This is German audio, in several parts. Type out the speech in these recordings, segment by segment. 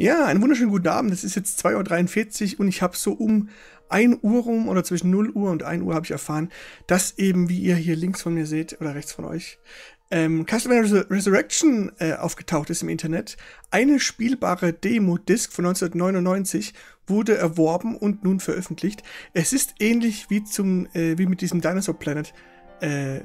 Ja, einen wunderschönen guten Abend. Es ist jetzt 2.43 Uhr und ich habe so um 1 Uhr rum oder zwischen 0 Uhr und 1 Uhr habe ich erfahren, dass eben, wie ihr hier links von mir seht oder rechts von euch, ähm, Castlevania Resurrection äh, aufgetaucht ist im Internet. Eine spielbare Demo-Disc von 1999 wurde erworben und nun veröffentlicht. Es ist ähnlich wie zum äh, wie mit diesem Dinosaur Planet äh,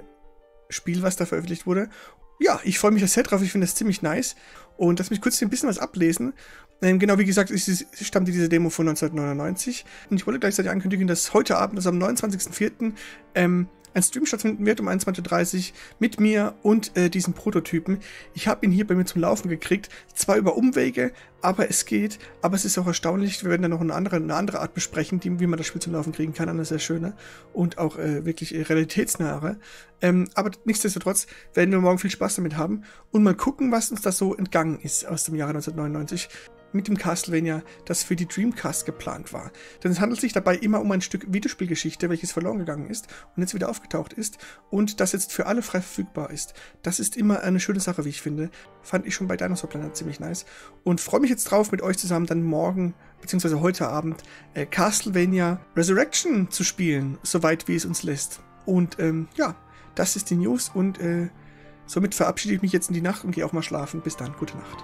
Spiel, was da veröffentlicht wurde ja, ich freue mich sehr drauf. Ich finde das ziemlich nice. Und lass mich kurz ein bisschen was ablesen. Ähm, genau, wie gesagt, es stammte diese Demo von 1999. Und ich wollte gleichzeitig ankündigen, dass heute Abend, also am 29.04., ähm, ein Stream stattfinden wird um 21.30 Uhr mit mir und äh, diesem Prototypen. Ich habe ihn hier bei mir zum Laufen gekriegt. Zwar über Umwege, aber es geht. Aber es ist auch erstaunlich. Wir werden dann noch eine andere, eine andere Art besprechen, die, wie man das Spiel zum Laufen kriegen kann. Eine sehr schöne und auch äh, wirklich äh, realitätsnahe. Ähm, aber nichtsdestotrotz werden wir morgen viel Spaß damit haben und mal gucken, was uns da so entgangen ist aus dem Jahre 1999 mit dem Castlevania, das für die Dreamcast geplant war. Denn es handelt sich dabei immer um ein Stück Videospielgeschichte, welches verloren gegangen ist und jetzt wieder aufgetaucht ist und das jetzt für alle frei verfügbar ist. Das ist immer eine schöne Sache, wie ich finde. Fand ich schon bei Dinosaur Planet ziemlich nice und freue mich jetzt drauf, mit euch zusammen dann morgen bzw. heute Abend äh, Castlevania Resurrection zu spielen, soweit wie es uns lässt. Und ähm, ja, das ist die News und äh, somit verabschiede ich mich jetzt in die Nacht und gehe auch mal schlafen. Bis dann, gute Nacht.